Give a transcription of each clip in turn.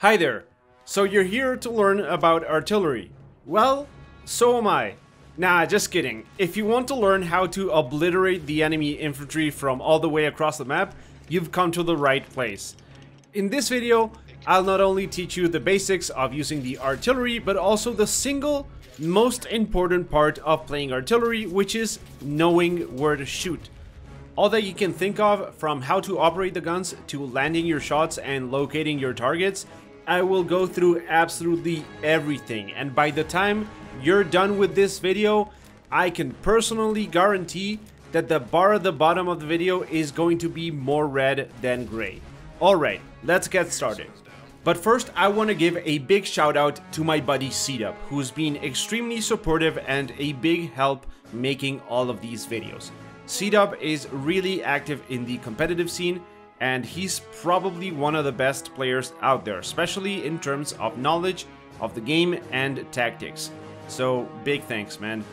Hi there. So you're here to learn about artillery. Well, so am I. Nah, just kidding. If you want to learn how to obliterate the enemy infantry from all the way across the map, you've come to the right place. In this video, I'll not only teach you the basics of using the artillery, but also the single most important part of playing artillery, which is knowing where to shoot. All that you can think of, from how to operate the guns to landing your shots and locating your targets, I will go through absolutely everything and by the time you're done with this video, I can personally guarantee that the bar at the bottom of the video is going to be more red than gray. Alright, let's get started. But first, I want to give a big shout out to my buddy Seedup, who's been extremely supportive and a big help making all of these videos. Seedup is really active in the competitive scene and he's probably one of the best players out there, especially in terms of knowledge of the game and tactics. So big thanks, man.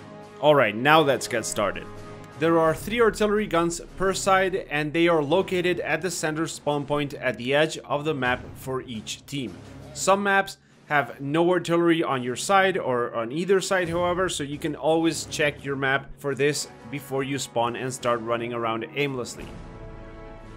Alright, now let's get started. There are three artillery guns per side and they are located at the center spawn point at the edge of the map for each team. Some maps have no artillery on your side or on either side however so you can always check your map for this before you spawn and start running around aimlessly.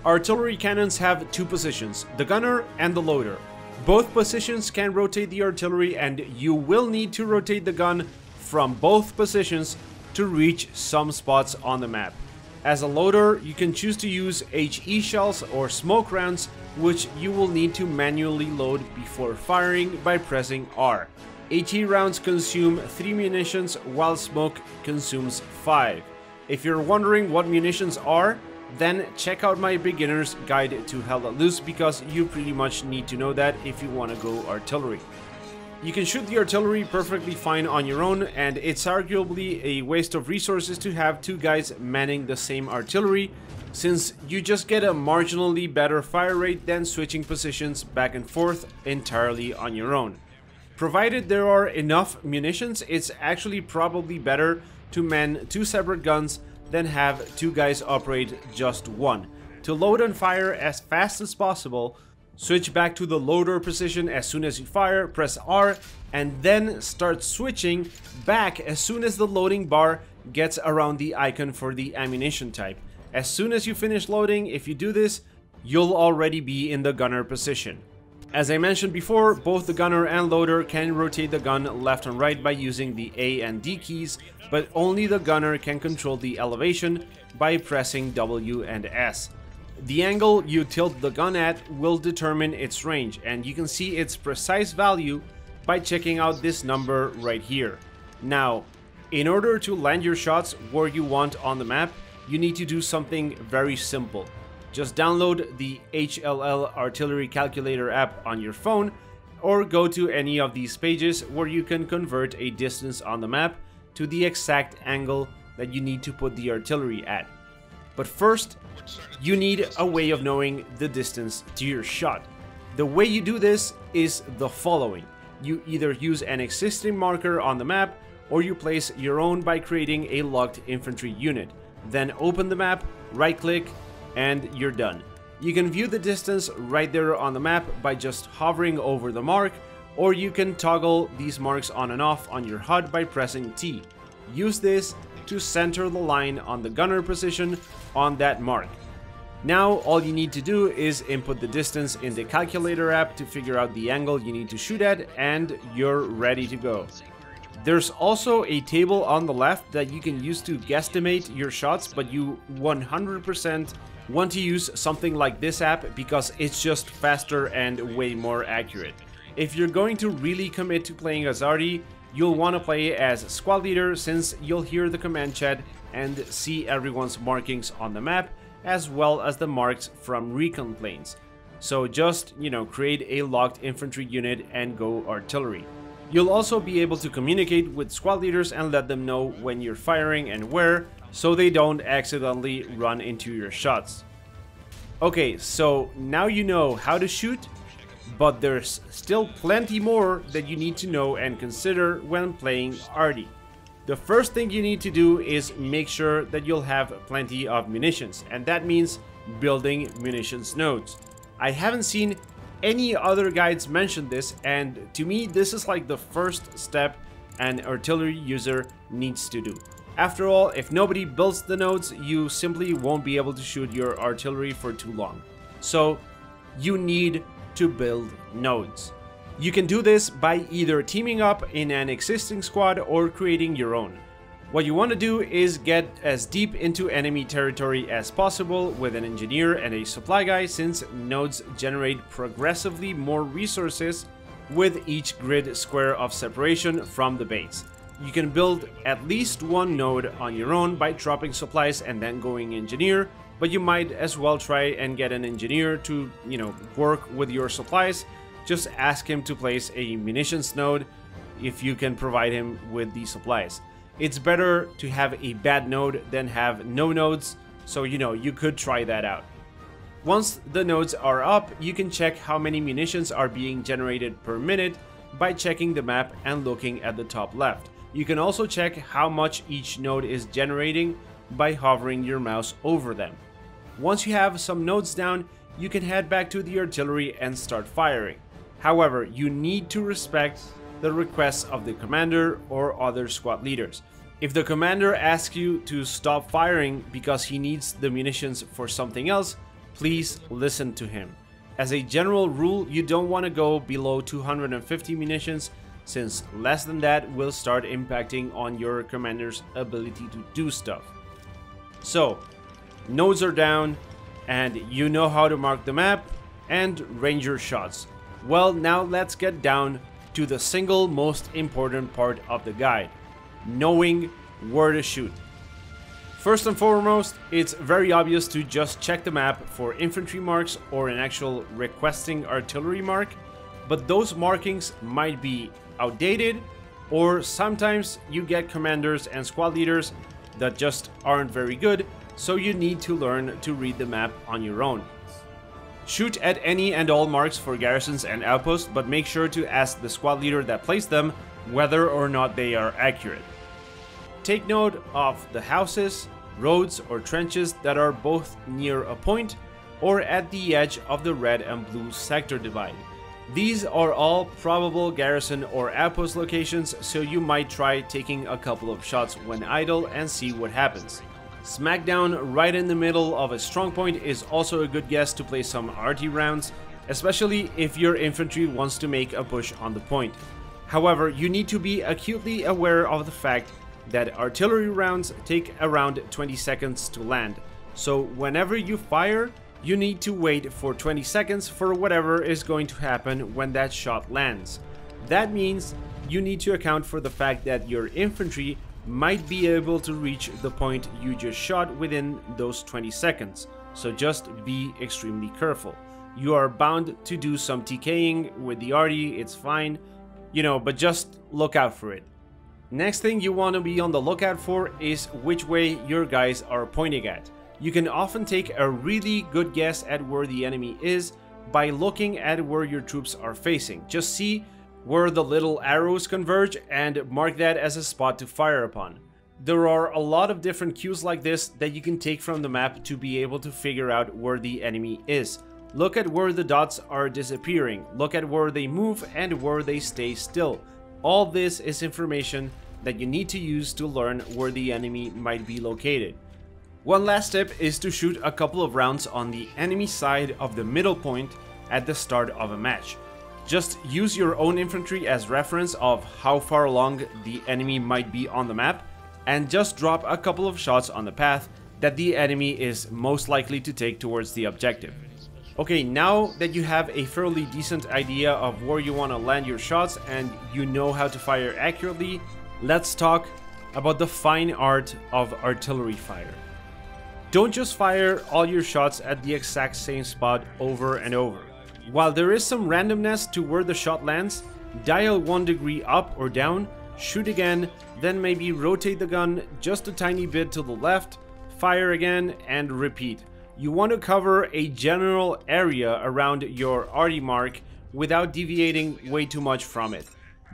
Artillery cannons have two positions, the gunner and the loader. Both positions can rotate the artillery and you will need to rotate the gun from both positions to reach some spots on the map. As a loader, you can choose to use HE shells or smoke rounds, which you will need to manually load before firing by pressing R. HE rounds consume 3 munitions while smoke consumes 5. If you're wondering what munitions are, then check out my beginner's guide to Hell Let Loose because you pretty much need to know that if you want to go artillery. You can shoot the artillery perfectly fine on your own and it's arguably a waste of resources to have two guys manning the same artillery since you just get a marginally better fire rate than switching positions back and forth entirely on your own. Provided there are enough munitions, it's actually probably better to man two separate guns then have two guys operate just one. To load and fire as fast as possible, switch back to the loader position as soon as you fire, press R, and then start switching back as soon as the loading bar gets around the icon for the ammunition type. As soon as you finish loading, if you do this, you'll already be in the gunner position. As I mentioned before, both the gunner and loader can rotate the gun left and right by using the A and D keys, but only the gunner can control the elevation by pressing W and S. The angle you tilt the gun at will determine its range, and you can see its precise value by checking out this number right here. Now, in order to land your shots where you want on the map, you need to do something very simple. Just download the HLL Artillery Calculator app on your phone or go to any of these pages where you can convert a distance on the map to the exact angle that you need to put the artillery at. But first, you need a way of knowing the distance to your shot. The way you do this is the following. You either use an existing marker on the map or you place your own by creating a locked infantry unit. Then open the map, right click, and you're done. You can view the distance right there on the map by just hovering over the mark, or you can toggle these marks on and off on your HUD by pressing T. Use this to center the line on the gunner position on that mark. Now all you need to do is input the distance in the calculator app to figure out the angle you need to shoot at and you're ready to go. There's also a table on the left that you can use to guesstimate your shots but you 100% want to use something like this app because it's just faster and way more accurate. If you're going to really commit to playing as arty, you'll want to play as squad leader since you'll hear the command chat and see everyone's markings on the map as well as the marks from recon planes. So just, you know, create a locked infantry unit and go artillery. You'll also be able to communicate with squad leaders and let them know when you're firing and where, so they don't accidentally run into your shots. Okay, so now you know how to shoot, but there's still plenty more that you need to know and consider when playing arty. The first thing you need to do is make sure that you'll have plenty of munitions, and that means building munitions nodes. I haven't seen Any other guides mention this, and to me, this is like the first step an artillery user needs to do. After all, if nobody builds the nodes, you simply won't be able to shoot your artillery for too long. So, you need to build nodes. You can do this by either teaming up in an existing squad or creating your own. What you want to do is get as deep into enemy territory as possible with an engineer and a supply guy since nodes generate progressively more resources with each grid square of separation from the base. You can build at least one node on your own by dropping supplies and then going engineer, but you might as well try and get an engineer to, you know, work with your supplies. Just ask him to place a munitions node if you can provide him with the supplies. It's better to have a bad node than have no nodes, so you know, you could try that out. Once the nodes are up, you can check how many munitions are being generated per minute by checking the map and looking at the top left. You can also check how much each node is generating by hovering your mouse over them. Once you have some nodes down, you can head back to the artillery and start firing. However, you need to respect the requests of the commander or other squad leaders. If the commander asks you to stop firing because he needs the munitions for something else, please listen to him. As a general rule, you don't want to go below 250 munitions since less than that will start impacting on your commander's ability to do stuff. So, nodes are down and you know how to mark the map and ranger shots. Well, now let's get down to the single most important part of the guide, knowing where to shoot. First and foremost, it's very obvious to just check the map for infantry marks or an actual requesting artillery mark, but those markings might be outdated or sometimes you get commanders and squad leaders that just aren't very good, so you need to learn to read the map on your own. Shoot at any and all marks for garrisons and outposts, but make sure to ask the squad leader that placed them whether or not they are accurate. Take note of the houses, roads or trenches that are both near a point or at the edge of the red and blue sector divide. These are all probable garrison or outpost locations, so you might try taking a couple of shots when idle and see what happens. Smackdown right in the middle of a strong point is also a good guess to play some arty rounds, especially if your infantry wants to make a push on the point. However, you need to be acutely aware of the fact that artillery rounds take around 20 seconds to land, so whenever you fire, you need to wait for 20 seconds for whatever is going to happen when that shot lands. That means you need to account for the fact that your infantry might be able to reach the point you just shot within those 20 seconds, so just be extremely careful. You are bound to do some TKing with the arty, it's fine, you know, but just look out for it. Next thing you want to be on the lookout for is which way your guys are pointing at. You can often take a really good guess at where the enemy is by looking at where your troops are facing. Just see where the little arrows converge and mark that as a spot to fire upon. There are a lot of different cues like this that you can take from the map to be able to figure out where the enemy is. Look at where the dots are disappearing, look at where they move and where they stay still. All this is information that you need to use to learn where the enemy might be located. One last tip is to shoot a couple of rounds on the enemy side of the middle point at the start of a match. Just use your own infantry as reference of how far along the enemy might be on the map and just drop a couple of shots on the path that the enemy is most likely to take towards the objective. Okay, now that you have a fairly decent idea of where you want to land your shots and you know how to fire accurately, let's talk about the fine art of artillery fire. Don't just fire all your shots at the exact same spot over and over. While there is some randomness to where the shot lands, dial one degree up or down, shoot again, then maybe rotate the gun just a tiny bit to the left, fire again, and repeat. You want to cover a general area around your arty mark without deviating way too much from it.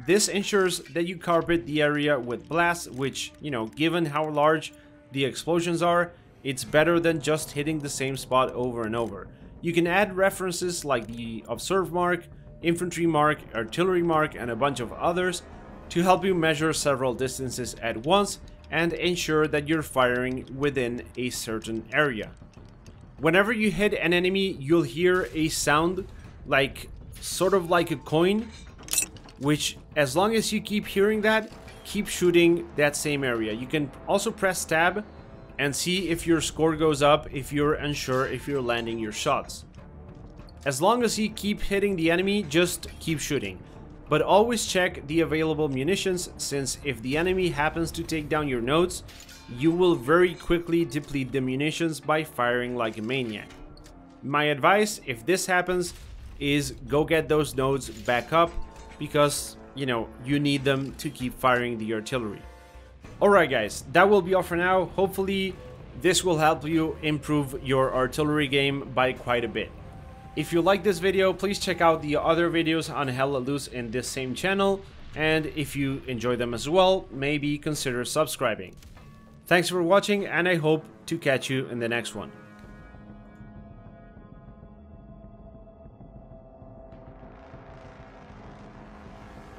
This ensures that you carpet the area with blasts, which, you know, given how large the explosions are, it's better than just hitting the same spot over and over. You can add references like the observe mark, infantry mark, artillery mark, and a bunch of others to help you measure several distances at once and ensure that you're firing within a certain area. Whenever you hit an enemy, you'll hear a sound like sort of like a coin, which as long as you keep hearing that, keep shooting that same area. You can also press tab and see if your score goes up if you're unsure if you're landing your shots. As long as you keep hitting the enemy, just keep shooting. But always check the available munitions since if the enemy happens to take down your nodes, you will very quickly deplete the munitions by firing like a maniac. My advice, if this happens, is go get those nodes back up because, you know, you need them to keep firing the artillery. Alright guys, that will be all for now. Hopefully this will help you improve your artillery game by quite a bit. If you like this video, please check out the other videos on Hell Let Loose in this same channel. And if you enjoy them as well, maybe consider subscribing. Thanks for watching and I hope to catch you in the next one.